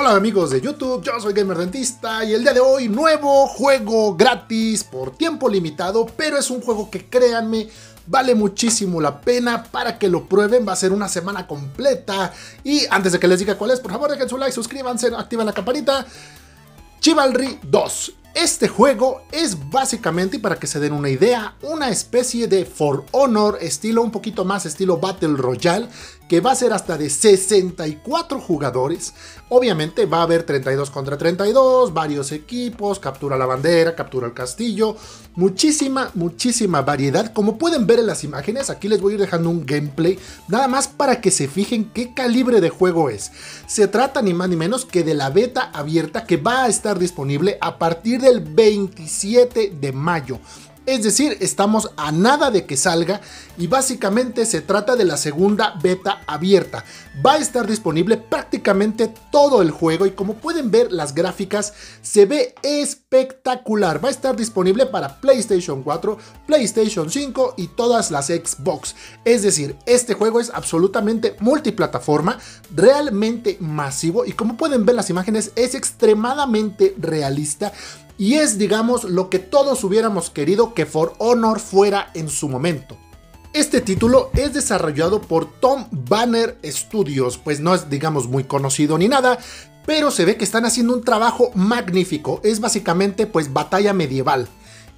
Hola amigos de YouTube, yo soy Gamer Dentista y el día de hoy nuevo juego gratis por tiempo limitado, pero es un juego que créanme vale muchísimo la pena para que lo prueben, va a ser una semana completa y antes de que les diga cuál es, por favor dejen su like, suscríbanse, activen la campanita. Chivalry 2. Este juego es básicamente, para que se den una idea, una especie de For Honor estilo un poquito más estilo Battle Royale que va a ser hasta de 64 jugadores. Obviamente va a haber 32 contra 32, varios equipos, captura la bandera, captura el castillo, muchísima, muchísima variedad. Como pueden ver en las imágenes, aquí les voy a ir dejando un gameplay, nada más para que se fijen qué calibre de juego es. Se trata ni más ni menos que de la beta abierta que va a estar disponible a partir del 27 de mayo. Es decir, estamos a nada de que salga y básicamente se trata de la segunda beta abierta. Va a estar disponible prácticamente todo el juego y como pueden ver las gráficas se ve espectacular. Va a estar disponible para PlayStation 4, PlayStation 5 y todas las Xbox. Es decir, este juego es absolutamente multiplataforma, realmente masivo y como pueden ver las imágenes es extremadamente realista y es, digamos, lo que todos hubiéramos querido que For Honor fuera en su momento. Este título es desarrollado por Tom Banner Studios, pues no es, digamos, muy conocido ni nada, pero se ve que están haciendo un trabajo magnífico. Es básicamente, pues, batalla medieval.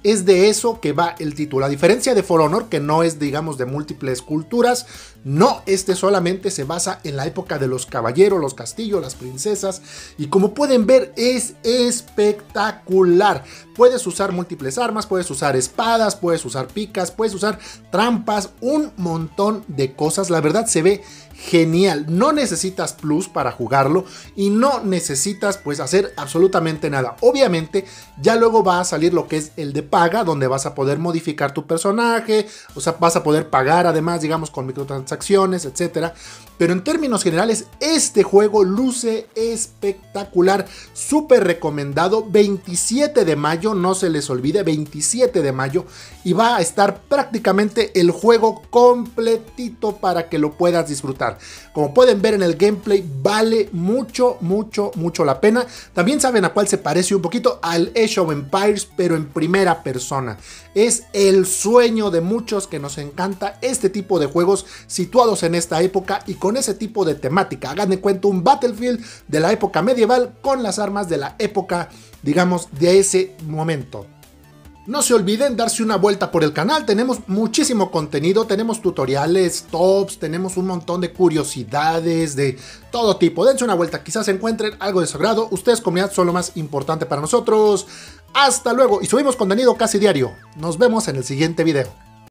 Es de eso que va el título. A diferencia de For Honor, que no es, digamos, de múltiples culturas, no, este solamente se basa en la época de los caballeros, los castillos, las princesas. Y como pueden ver, es espectacular. Puedes usar múltiples armas, puedes usar espadas, puedes usar picas, puedes usar trampas, un montón de cosas. La verdad se ve genial. No necesitas plus para jugarlo y no necesitas pues hacer absolutamente nada. Obviamente ya luego va a salir lo que es el de paga, donde vas a poder modificar tu personaje, o sea, vas a poder pagar además, digamos, con microtransacciones, etcétera. Pero en términos generales, este juego luce espectacular, súper recomendado. 27 de mayo, no se les olvide, 27 de mayo, y va a estar prácticamente el juego completito para que lo puedas disfrutar. Como pueden ver en el gameplay, vale mucho, mucho, mucho la pena. También saben a cuál se parece un poquito al Age of Empires, pero en primera persona. Es el sueño de muchos que nos encanta este tipo de juegos situados en esta época y con ese tipo de temática. Hagan de cuenta un Battlefield de la época medieval con las armas de la época, digamos, de ese momento. No se olviden darse una vuelta por el canal, tenemos muchísimo contenido, tenemos tutoriales, tops, tenemos un montón de curiosidades de todo tipo. Dense una vuelta, quizás encuentren algo de sagrado. Ustedes comunidad son lo más importante para nosotros. Hasta luego y subimos contenido casi diario. Nos vemos en el siguiente video.